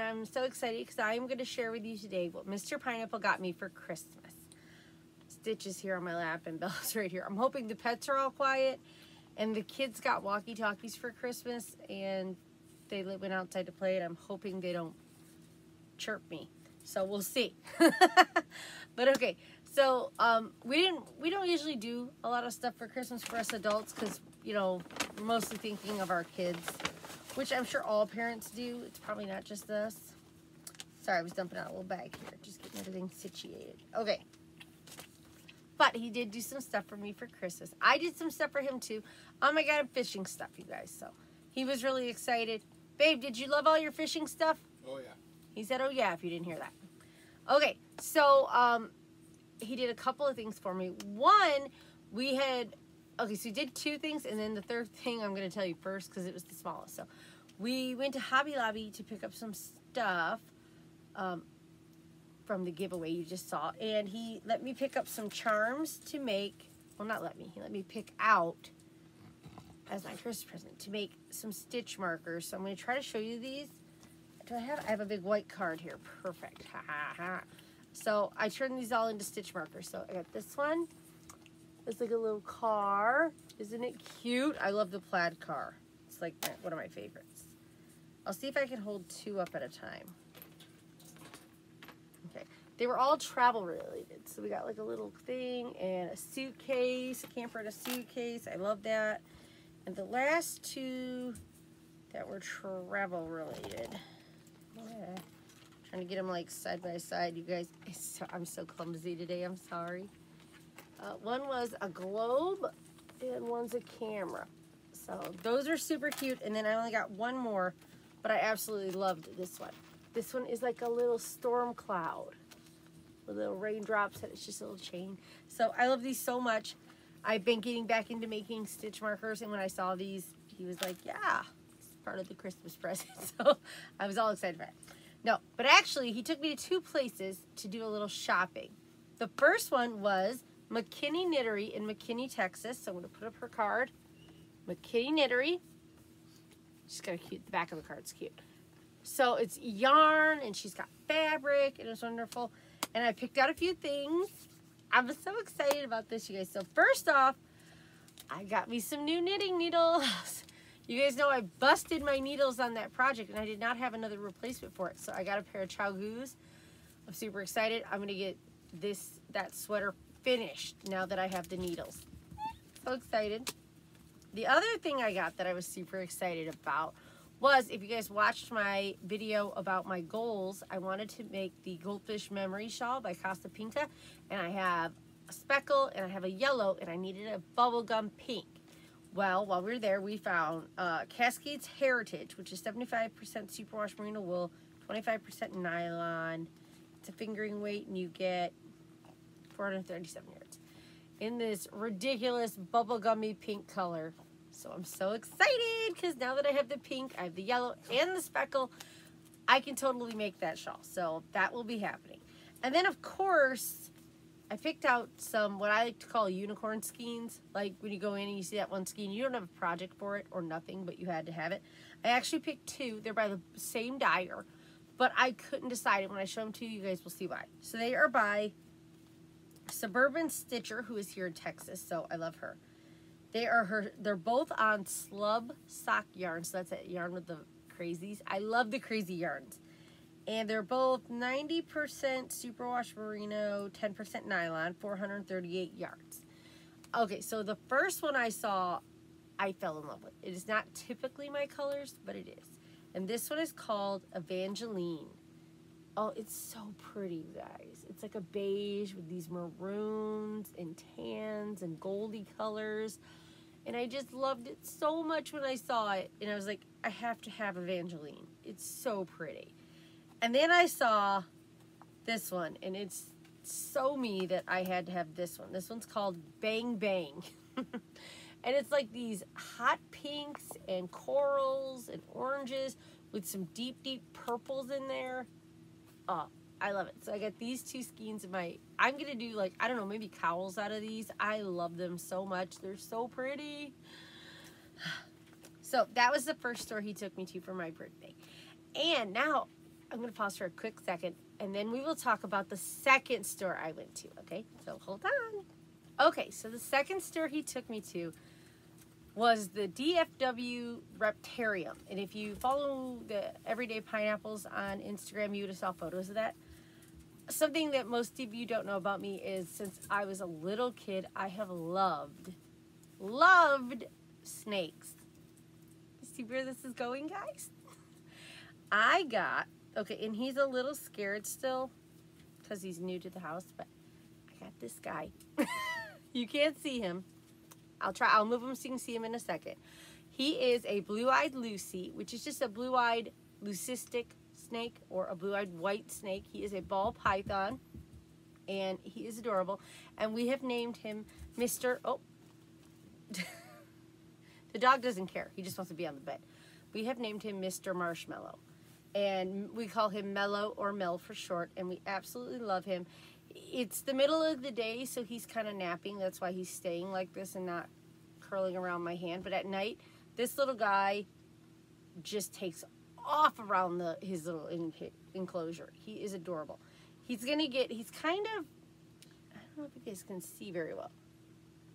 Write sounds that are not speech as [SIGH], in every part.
and I'm so excited because I'm going to share with you today what Mr. Pineapple got me for Christmas. Stitch is here on my lap and [LAUGHS] Bella's right here. I'm hoping the pets are all quiet and the kids got walkie-talkies for Christmas and they went outside to play and I'm hoping they don't chirp me. So we'll see. [LAUGHS] but okay, so um, we didn't we don't usually do a lot of stuff for Christmas for us adults because you know we're mostly thinking of our kids, which I'm sure all parents do. It's probably not just us. Sorry, I was dumping out a little bag here, just getting everything situated. Okay. But he did do some stuff for me for Christmas. I did some stuff for him too. Oh my god, fishing stuff, you guys. So he was really excited. Babe, did you love all your fishing stuff? Oh yeah. He said, oh yeah, if you didn't hear that. Okay, so um, he did a couple of things for me. One, we had, okay, so he did two things, and then the third [LAUGHS] thing I'm going to tell you first because it was the smallest. So we went to Hobby Lobby to pick up some stuff um, from the giveaway you just saw, and he let me pick up some charms to make, well, not let me, he let me pick out as my Christmas present to make some stitch markers. So I'm going to try to show you these do I have? I have a big white card here. Perfect. Ha ha ha. So I turned these all into stitch markers. So I got this one. It's like a little car. Isn't it cute? I love the plaid car. It's like one of my favorites. I'll see if I can hold two up at a time. Okay. They were all travel related. So we got like a little thing and a suitcase, a camper and a suitcase. I love that. And the last two that were travel related. Yeah. Trying to get them like side by side. You guys, [LAUGHS] I'm so clumsy today. I'm sorry. Uh, one was a globe and one's a camera. So those are super cute. And then I only got one more, but I absolutely loved this one. This one is like a little storm cloud with little raindrops and it's just a little chain. So I love these so much. I've been getting back into making stitch markers and when I saw these, he was like, yeah, it's part of the Christmas present. [LAUGHS] So I was all excited about it. No, but actually he took me to two places to do a little shopping. The first one was McKinney Knittery in McKinney, Texas. So I'm going to put up her card. McKinney Knittery. She's got a cute, the back of the card's cute. So it's yarn and she's got fabric and it's wonderful. And I picked out a few things. I'm so excited about this, you guys. So first off, I got me some new knitting needles. [LAUGHS] You guys know I busted my needles on that project and I did not have another replacement for it. So I got a pair of ChiaoGoo's. I'm super excited. I'm going to get this that sweater finished now that I have the needles. So excited. The other thing I got that I was super excited about was, if you guys watched my video about my goals, I wanted to make the Goldfish Memory Shawl by Casapinka. And I have a speckle and I have a yellow and I needed a bubblegum pink. Well, while we were there, we found uh, Cascades Heritage, which is 75% superwash merino wool, 25% nylon. It's a fingering weight, and you get 437 yards in this ridiculous bubblegummy pink color. So I'm so excited because now that I have the pink, I have the yellow and the speckle, I can totally make that shawl. So that will be happening. And then, of course, I picked out some what I like to call unicorn skeins. Like when you go in and you see that one skein, you don't have a project for it or nothing, but you had to have it. I actually picked two. They're by the same dyer, but I couldn't decide. And when I show them to you, you guys will see why. So they are by Suburban Stitcher, who is here in Texas. So I love her. They are her. They're both on Slub Sock yarn. So that's that yarn with the crazies. I love the crazy yarns and they're both 90% superwash merino, 10% nylon, 438 yards. Okay, so the first one I saw, I fell in love with. It is not typically my colors, but it is. And this one is called Evangeline. Oh, it's so pretty, guys. It's like a beige with these maroons and tans and goldy colors. And I just loved it so much when I saw it. And I was like, I have to have Evangeline. It's so pretty. And then I saw this one, and it's so me that I had to have this one. This one's called Bang Bang. [LAUGHS] and it's like these hot pinks and corals and oranges with some deep, deep purples in there. Oh, I love it. So I got these two skeins of my, I'm going to do like, I don't know, maybe cowls out of these. I love them so much. They're so pretty. [SIGHS] So that was the first store he took me to for my birthday. And now I'm going to pause for a quick second and then we will talk about the second store I went to, okay? So hold on. Okay, so the second store he took me to was the DFW Reptarium. And if you follow the Everyday Pineapples on Instagram, you would have saw photos of that. Something that most of you don't know about me is since I was a little kid, I have loved, loved snakes. See where this is going, guys? I got, okay, and he's a little scared still because he's new to the house, but I got this guy. [LAUGHS] you can't see him I'll try, I'll move him so you can see him in a second. He is a blue-eyed Lucy, which is just a blue-eyed leucistic snake or a blue-eyed white snake. He is a ball python and he is adorable. And we have named him Mr. Oh, [LAUGHS] the dog doesn't care. He just wants to be on the bed. We have named him Mr. Marshmallow. And we call him Mellow or Mel for short. And we absolutely love him it's the middle of the day, so he's kind of napping. That's why he's staying like this and not curling around my hand. But at night, this little guy just takes off around the his little enclosure. He is adorable. He's gonna get. He's kind of. I don't know if you guys can see very well.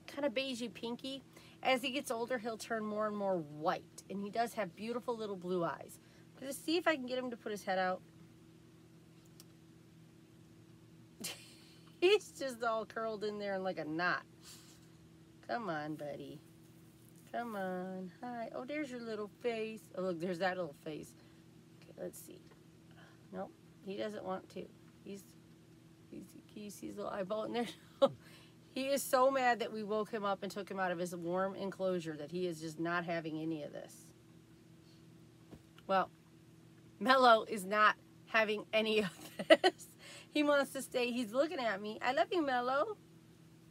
Kind of beigey pinky. As he gets older, he'll turn more and more white, and he does have beautiful little blue eyes. I'm gonna see if I can get him to put his head out. He's just all curled in there in like a knot. Come on, buddy. Come on. Hi. Oh, there's your little face. Oh, look, there's that little face. Okay, let's see. Nope, he doesn't want to. He's, he's he sees his little eyeball in there. [LAUGHS] he is so mad that we woke him up and took him out of his warm enclosure that he is just not having any of this. Well, Mello is not having any of [LAUGHS] this. He wants to stay. He's looking at me. I love you, Mello.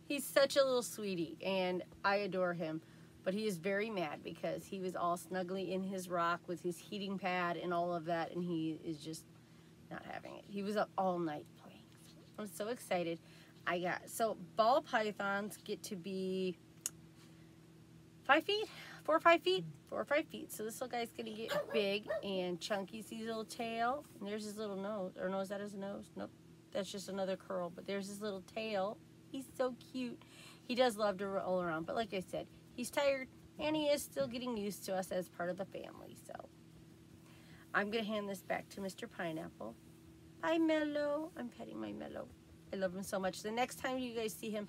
He's such a little sweetie, and I adore him. But he is very mad because he was all snuggly in his rock with his heating pad and all of that, and he is just not having it. He was up all night playing. I'm so excited. I got, so ball pythons get to be five feet, four or five feet, four or five feet. So this little guy's gonna get big and chunky. See his little tail? And there's his little nose. Or no, is that his nose? Nope. That's just another curl. But there's his little tail. He's so cute. He does love to roll around. But like I said, he's tired and he is still getting used to us as part of the family. So I'm going to hand this back to Mr. Pineapple. Hi, Mellow. I'm petting my Mellow. I love him so much. The next time you guys see him,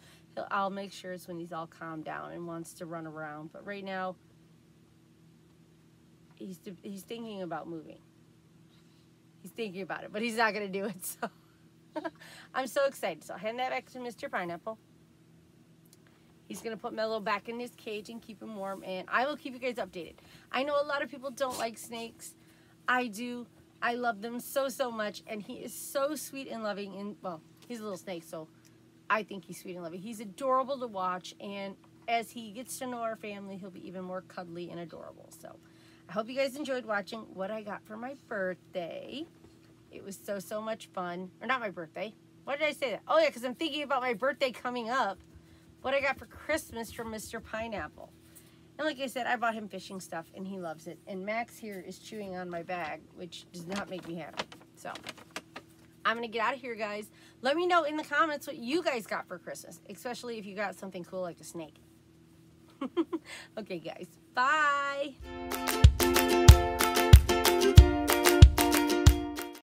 I'll make sure it's when he's all calmed down and wants to run around. But right now, he's, he's thinking about moving. He's thinking about it, but he's not going to do it. [LAUGHS] So. [LAUGHS] I'm so excited. So I'll hand that back to Mr. Pineapple. He's going to put Mello back in his cage and keep him warm. And I will keep you guys updated. I know a lot of people don't like snakes. I do. I love them so, so much. And he is so sweet and loving. And, well, he's a little snake, so I think he's sweet and loving. He's adorable to watch. And as he gets to know our family, he'll be even more cuddly and adorable. So I hope you guys enjoyed watching what I got for my birthday. It was so, so much fun. Or not my birthday. Why did I say that? Oh, yeah, because I'm thinking about my birthday coming up. What I got for Christmas from Mr. Pineapple. And like I said, I bought him fishing stuff, and he loves it. And Max here is chewing on my bag, which does not make me happy. So, I'm going to get out of here, guys. Let me know in the comments what you guys got for Christmas, especially if you got something cool like a snake. [LAUGHS] okay, guys. Bye.